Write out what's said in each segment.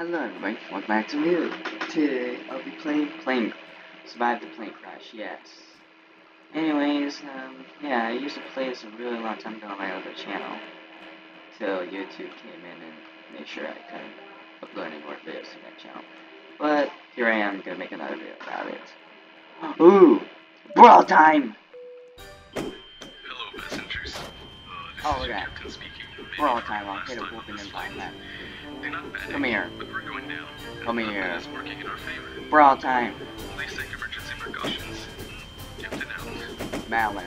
Hello everybody, welcome back to me. Today I'll be playing plane survive the plane crash, yes. Anyways, um, yeah, I used to play this a really long time ago on my other channel. Till YouTube came in and made sure I couldn't upload any more videos to that channel. But here I am gonna make another video about it. Ooh! Brawl time! Hello, passengers. Uh, this Oh, is captain speaking. Brawl time, I'll hit a whooping and find that. Do not panic. Come here. But we're going down. Come here. It's working in our favor. Brawl time! Please take emergency precautions. Captain out. Malin.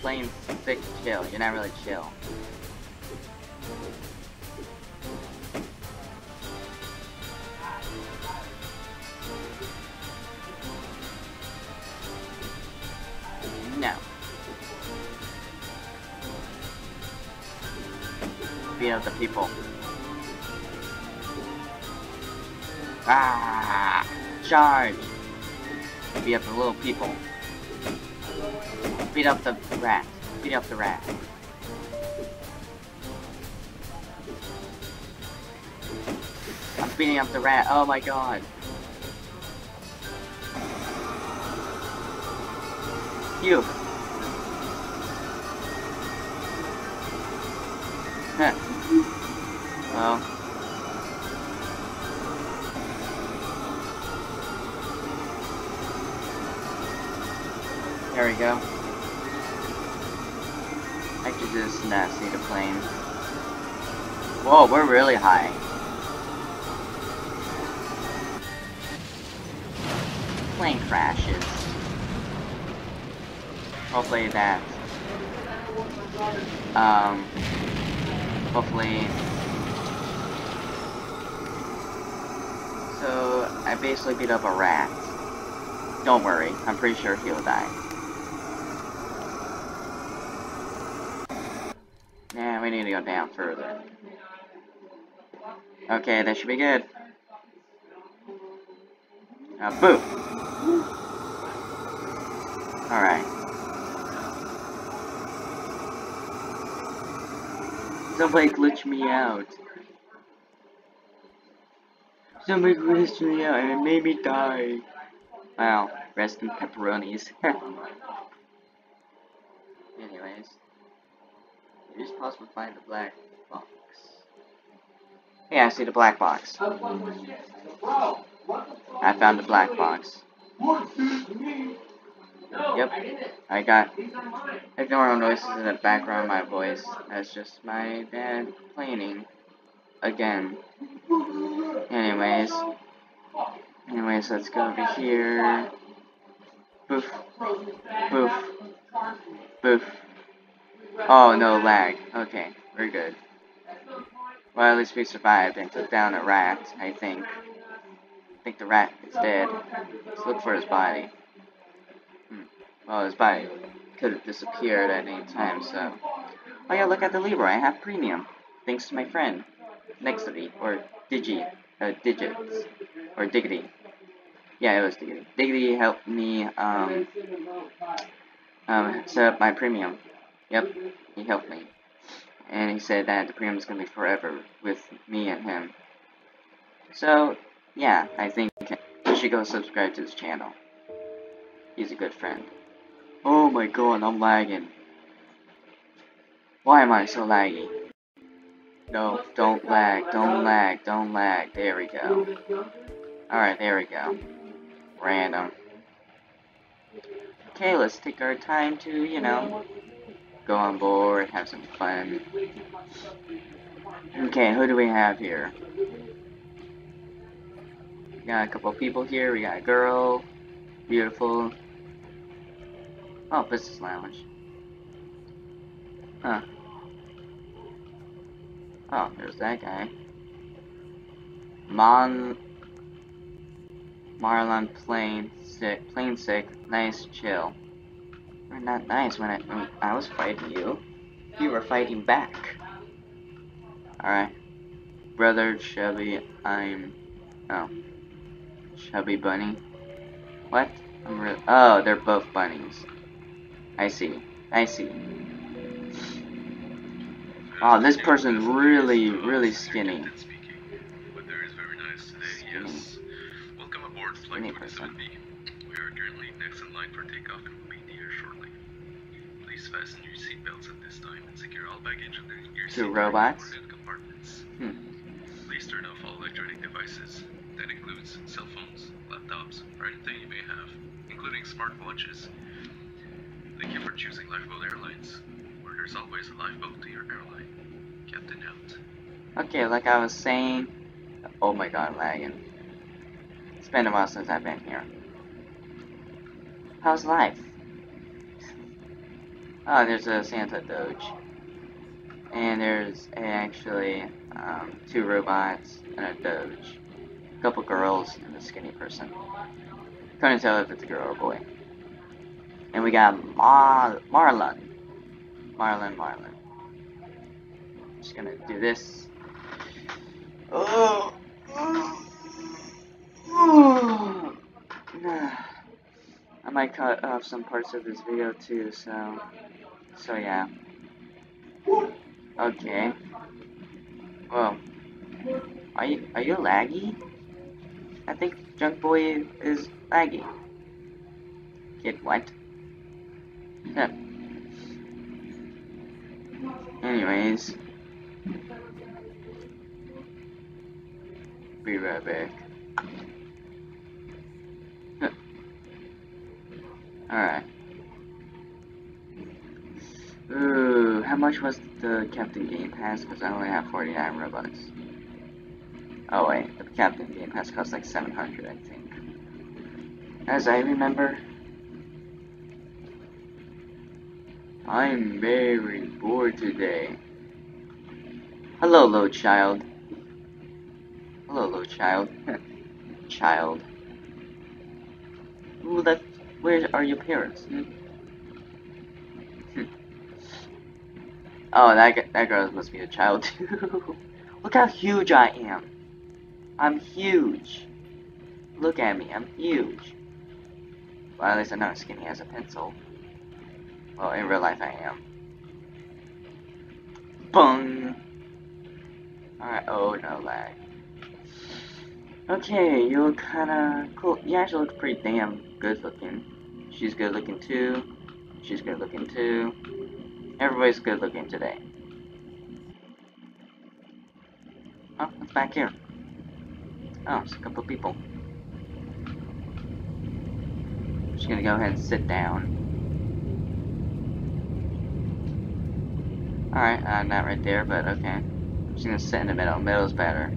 Playing sick chill. You're not really chill. No. Beat up the people. Ah! Charge! Beat up the little people. Beat up the rat. Beat up the rat. I'm beating up the rat. Oh my god. You. Huh. Well. There we go. I could just not see the plane. Whoa, we're really high. Plane crashes. Hopefully that. Um. Hopefully. So, I basically beat up a rat. Don't worry, I'm pretty sure he'll die. Yeah, we need to go down further. Okay, that should be good. Uh, boo! Alright. Somebody glitch me out. Somebody glitched me out and it made me die. Wow, rest in pepperonis. Anyways. It is possible to find the black box. Yeah, I see the black box. I found the black box. Yep, I got. Ignore noises in the background my voice. That's just my dad complaining. Again. Anyways. Anyways, let's go over here. Boof. Boof. Boof. Oh, no lag. Okay, we're good. Well, at least we survived and took down a rat, I think. I think the rat is dead. Let's look for his body. Hmm. Well, his body could have disappeared at any time, so... Oh yeah, look at the Libra, I have premium. Thanks to my friend. Nexity, or Digi, uh, Digits, or Diggity. Yeah, it was Diggity. Diggity helped me, um, um, set up my premium. Yep, he helped me. And he said that the premium is going to be forever with me and him. So, yeah, I think you should go subscribe to his channel. He's a good friend. Oh my god, I'm lagging. Why am I so laggy? No, don't lag, don't lag, don't lag. There we go. Alright, there we go. Random. Okay, let's take our time to, you know, go on board, have some fun. Okay, who do we have here? We got a couple people here. We got a girl. Beautiful. Oh, business lounge. Huh. Oh, there's that guy. Mon... Marlon plain sick, plain sick, nice, chill. Not nice when I, when I was fighting you. You were fighting back. Alright. Brother Chubby, I'm... Oh. Chubby Bunny. What? I'm re oh, they're both bunnies. I see. I see. Oh, this person's really, really skinny. Captain speaking. But there is very skinny Flight person. We are currently next in line for takeoff and will be in the air shortly. Please fasten your seatbelts at this time and secure all baggage under your seat robots? compartments. Hmm. Please turn off all electronic devices. That includes cell phones, laptops, or anything you may have, including smartwatches. Thank you for choosing Lifeboat Airlines, where there's always a lifeboat to your airline. Captain out. Okay, like I was saying. Oh my god, lagging. It's been a while since I've been here. How's life? Oh, there's a Santa Doge. And there's actually um, two robots and a Doge. A couple girls and a skinny person. Couldn't tell if it's a girl or a boy. And we got Mar Marlon. Marlon, Marlon. Just gonna do this. Oh. I might cut off some parts of this video too, so so yeah. Okay. Well, are you are you laggy? I think Junk Boy is laggy. Kid, what? Anyways. Be right back. Alright. Ooh, how much was the Captain Game Pass? Because I only have 49 Robux. Oh wait, the Captain Game Pass costs like 700, I think. As I remember. I'm very bored today. Hello, little child. Hello, little child. child. Ooh, that. Where are your parents? Hmm? Hmm. oh, that that girl must be a child too. Look how huge I am. I'm huge. Look at me, I'm huge. Well, at least I'm not as skinny as a pencil. Well, in real life, I am. Bung. Alright. Oh no, lag. Okay, you look kinda cool. You actually look pretty damn good looking. She's good looking too. She's good looking too. Everybody's good looking today. Oh, what's back here? Oh, it's a couple of people. Just gonna go ahead and sit down. Alright, uh, not right there, but okay. I'm just gonna sit in the middle. Middle's better.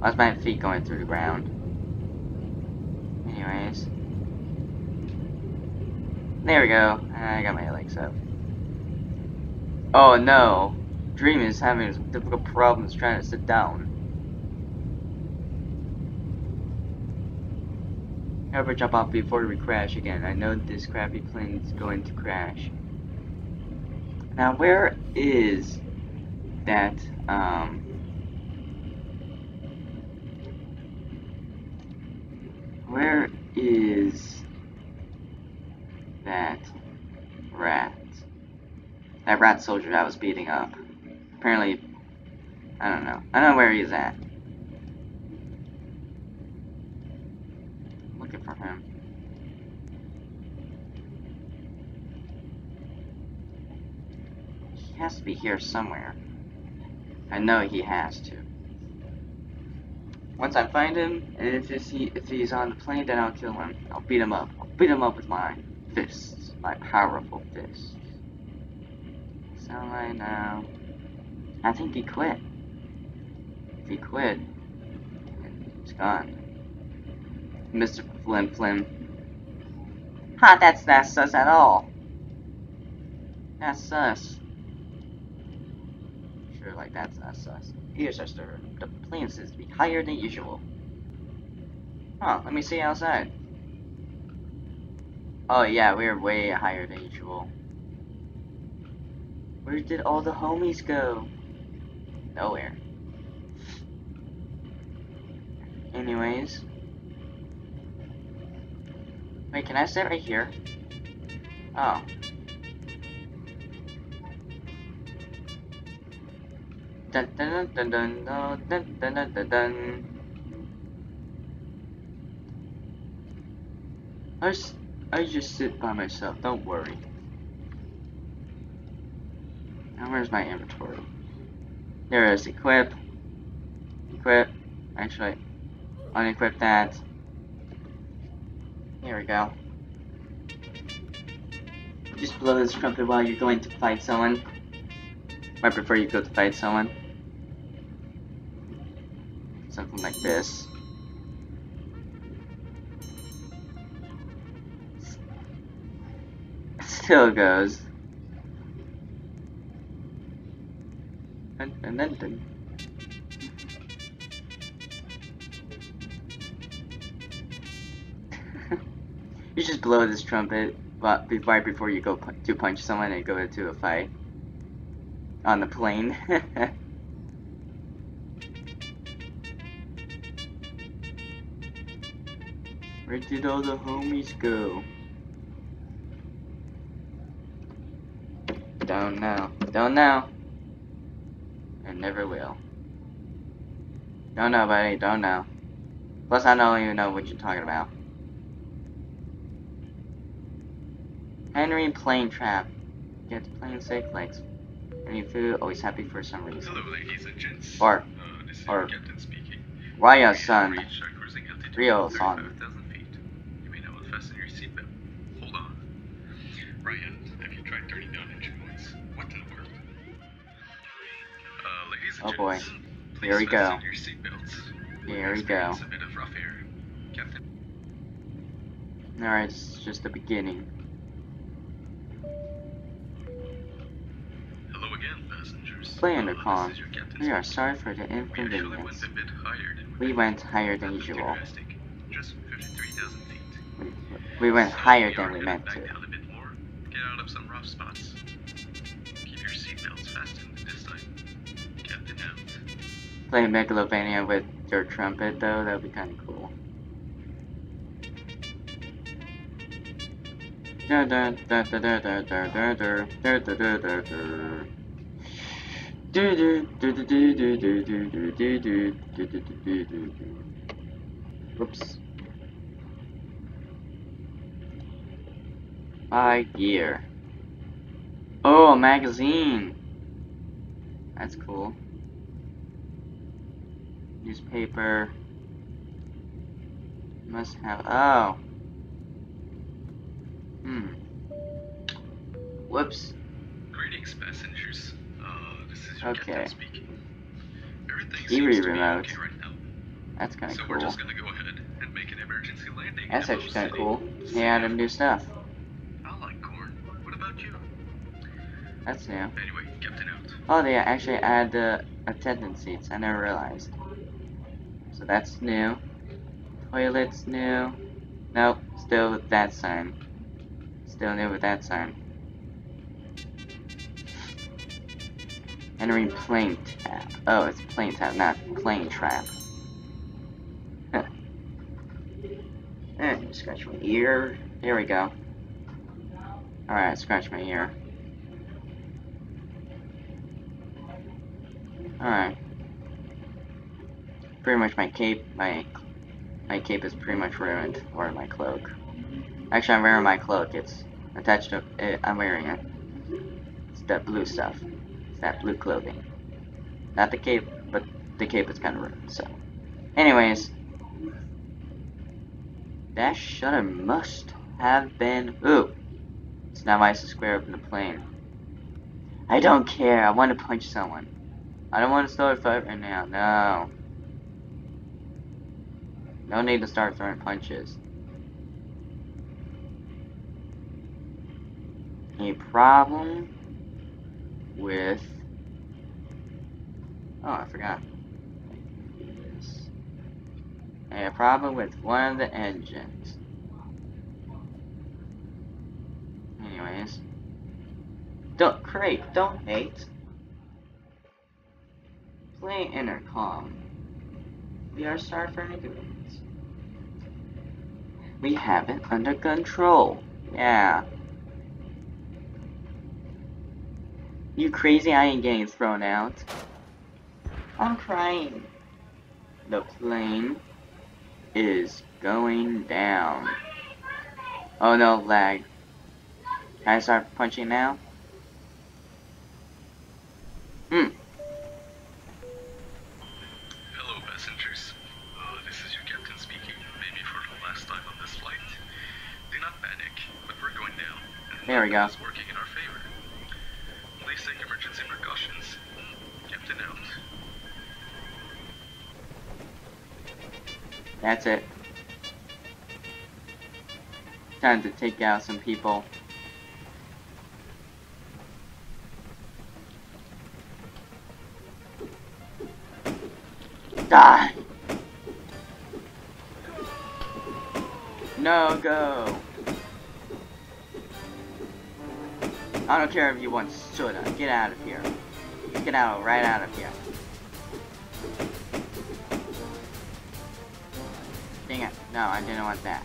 Why's my feet going through the ground? Anyways. There we go. I got my legs up. Oh no. Dream is having some difficult problems trying to sit down. Never jump off before we crash again. I know this crappy plane is going to crash. Now where is that um where is that rat? That rat soldier that was beating up. Apparently I don't know. I don't know where he's at. Looking for him. He has to be here somewhere. I know he has to. Once I find him, and if if he's on the plane, then I'll kill him. I'll beat him up. I'll beat him up with my fists, my powerful fists. Sound right now. Um, I think he quit. If he quit, he's gone. Mr. Flim Flim. Ha, that's not sus at all. That's sus. Sure, like that's not sus. Here, sister. The plane says to be higher than usual. Huh, let me see outside. Oh yeah, we're way higher than usual. Where did all the homies go? Nowhere. Anyways. Wait, can I sit right here? Oh. Dun dun dun dun dun dun dun dun dun dun. I just sit by myself. Don't worry. Now where's my inventory? There is equip, equip. Actually, unequip that. Here we go. Just blow this trumpet while you're going to fight someone. Right before you go to fight someone. Something like this. Still goes. And, then, then. you just blow this trumpet but right before you go to punch someone and go into a fight on the plane. Where did all the homies go? Don't know. Don't know. And never will. Don't know, buddy. Don't know. Plus, I don't even know what you're talking about. Henry Plane Trap. Gets plane sick legs. Any food, always happy for some reason. Hello, ladies and gents. Or, Uh, this is or- captain speaking. Raya have son. reached our cruising altitude Real son. Oh boy. Here we go. Here we go. Alright, it's just the beginning. Hello again, passengers. Play under calm. We are sorry for the inconvenience. We went higher than usual. We went higher than we meant to. play Megalovania with your trumpet though, that would be kind of cool. Whoops. My gear. Oh, a magazine. That's cool. Newspaper. Must have. Oh. Hmm. Whoops. Greetings, passengers. Uh, this is your Okay. captain speaking. Everything seems to be remote. okay right now. That's kind of So cool. we're just gonna go ahead and make an emergency landing. That's actually kind of cool. They added new stuff. I like corn. What about you? That's new. Anyway, Captain out. Oh, they actually add the attendance seats. I never realized. So that's new. Toilets new. Nope, still with that sign. Still new with that sign. Entering plane tap. Oh, it's plane tap, not plane trap. Huh. Eh, scratch my ear. There we go. Alright, scratch my ear. Alright. Pretty much my cape, my my cape is pretty much ruined, or my cloak. Actually, I'm wearing my cloak. It's attached to it. I'm wearing it. It's that blue stuff. It's that blue clothing. Not the cape, but the cape is kind of ruined. So, anyways, that shutter must have been. Ooh, it's now nice to square up in the plane. I don't care. I want to punch someone. I don't want to start a fight right now. No. No need to start throwing punches. A problem with. Oh, I forgot. A problem with one of the engines. Anyways. Don't create, don't hate. Play intercom. We are sorry for inconvenience. We have it under control. Yeah. You crazy, I ain't getting thrown out. I'm crying. The plane is going down. Oh no, lag. Can I start punching now? Hmm. Captain out. That's it. Time to take out some people. Die! No go! I don't care if you want soda. Get out of here. Get out, right out of here. Dang it. No, I didn't want that.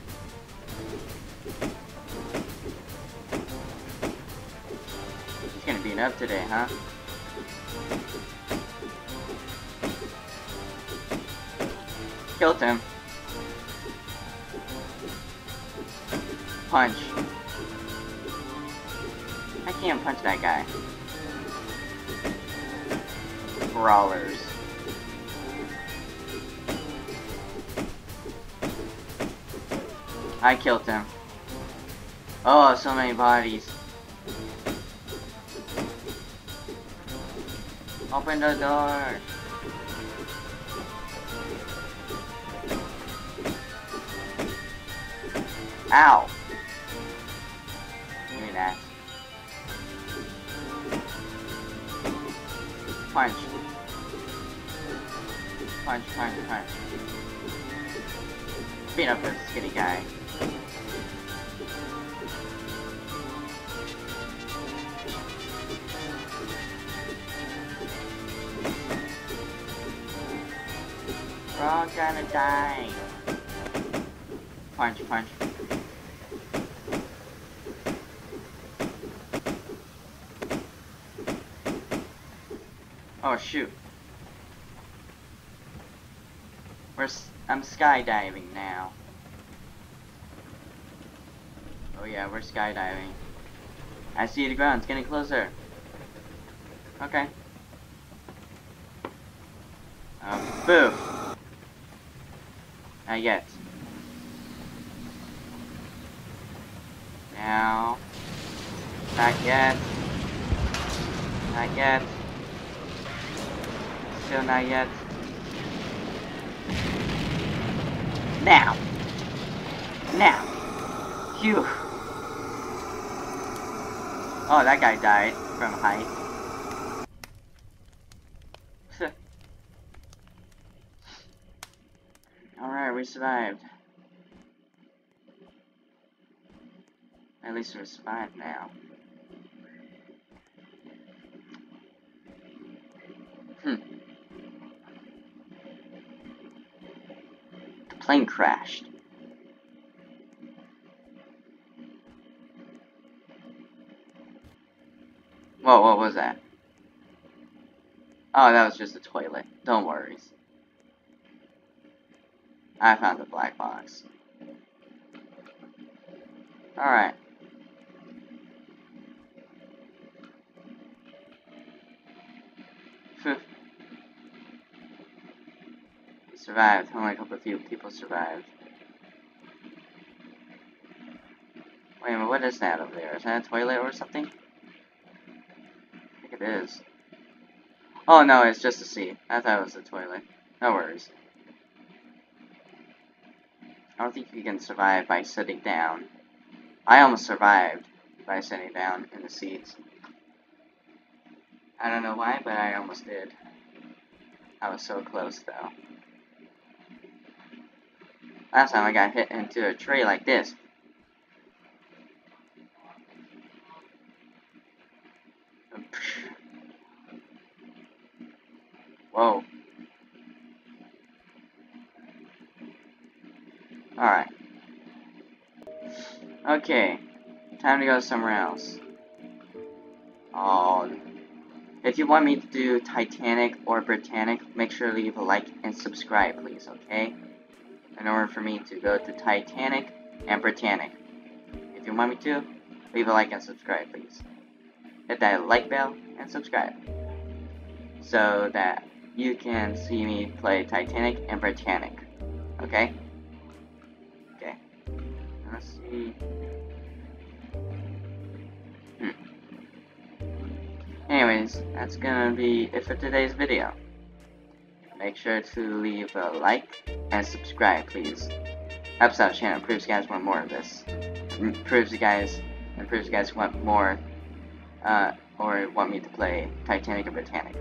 He's gonna beat up today, huh? Killed him. Punch. I can't punch that guy. Brawlers. I killed him. Oh, so many bodies. Open the door. Ow. Punch. Punch, punch, punch. Beat up this skinny guy. We're all gonna die. Punch, punch. Oh shoot. We're I'm skydiving now. Oh yeah, we're skydiving. I see the ground, it's getting closer. Okay. Um, boo! Not yet. Now. Not yet. Not yet. Still not yet. Now! Now! Phew! Oh, that guy died from height. Alright, we survived. At least we're survived now. Plane crashed. Whoa, what was that? Oh, that was just a toilet. Don't worry. I found the black box. Alright. Survived. Only a couple of few people survived. Wait a minute, what is that over there? Is that a toilet or something? I think it is. Oh no, it's just a seat. I thought it was a toilet. No worries. I don't think you can survive by sitting down. I almost survived by sitting down in the seats. I don't know why, but I almost did. I was so close, though. Last time I got hit into a tree like this. Whoa. Alright. Okay. Time to go somewhere else. Oh. If you want me to do Titanic or Britannic, make sure to leave a like and subscribe, please, okay? In order for me to go to Titanic and Britannic. if you want me to, leave a like and subscribe, please. Hit that like bell and subscribe so that you can see me play Titanic and Britannic. Okay? Okay. Let's see. Hmm. Anyways, that's gonna be it for today's video. Make sure to leave a like and subscribe, please. Helps out channel, proves you guys want more of this. Proves you guys, and proves you guys want more, uh, or want me to play Titanic or Britannic.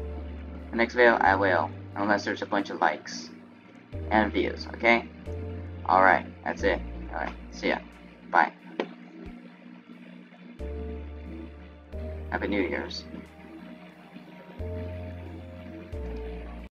The next video, I will, unless there's a bunch of likes and views, okay? Alright, that's it. Alright, see ya. Bye. Happy New Year's.